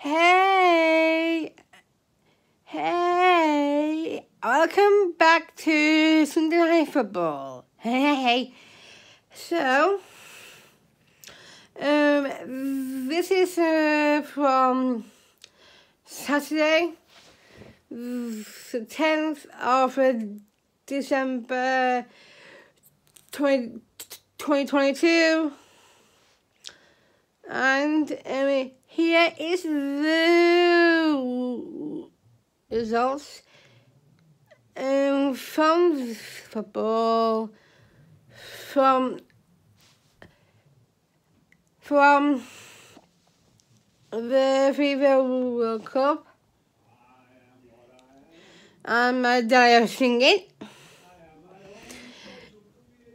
Hey, hey, welcome back to Sunday Night Football. Hey, hey. So, um, this is uh, from Saturday, the 10th of December 20, 2022. And um, here is the results um, from football, from from the FIFA World Cup. I'm uh, Daya singing.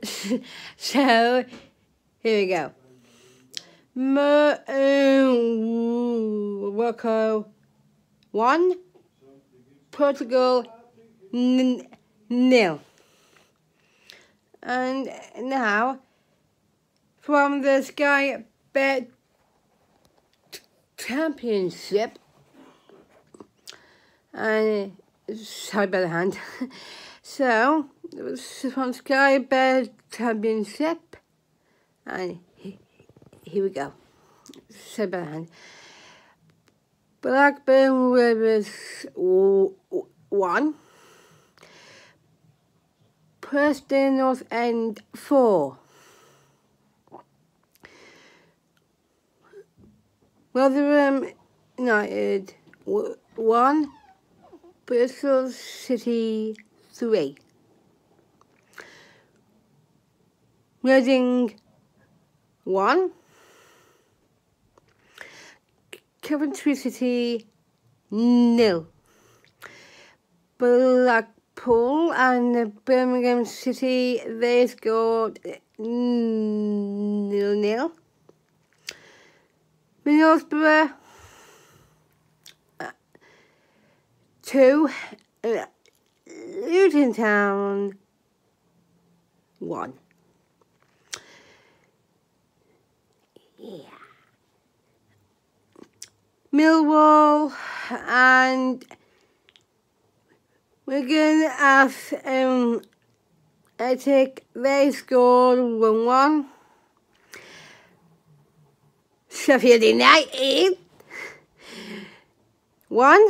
so, here we go. Morocco one, Portugal. N- nil. And now, from the Sky Bet Championship, and sorry by the hand. so, from Sky Bet Championship, and here we go. By hand. Blackburn Rovers one. Preston North End four. Rotherham United one. Bristol City three. Reading one. Coventry City nil. Blackpool and Birmingham City they scored nil nil. Middlesbrough two. Luton Town one. Yeah. Millwall and Wigan as um, I think they scored 1 1. Sheffield United 1.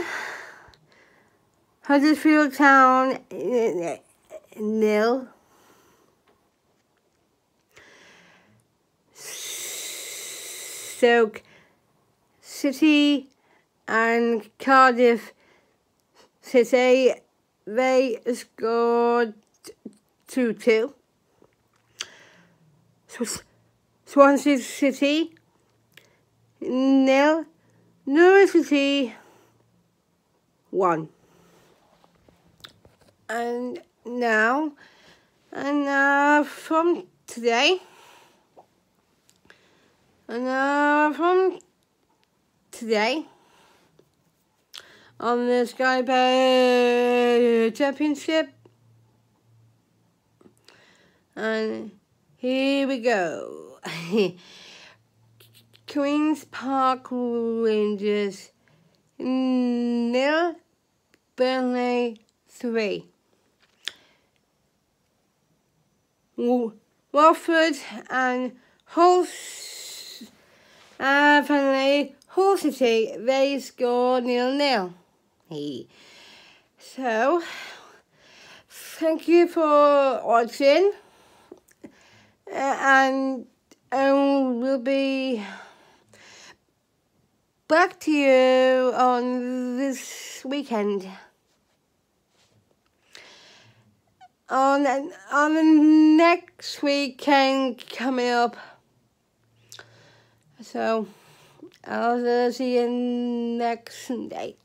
Huddersfield Town nil. Stoke City and Cardiff City, they scored 2 2. Swansea City, nil. Norwich City, 1. And now, and uh, from today, and uh, from today on the Sky Bet Championship. And here we go. Queen's Park Rangers nil, Burnley three. Watford and Hull uh, Hull City, they scored nil-nil. Hey. So, thank you for watching. Uh, and um, we'll be back to you on this weekend. On, on the next weekend coming up. So... I'll see you next Sunday.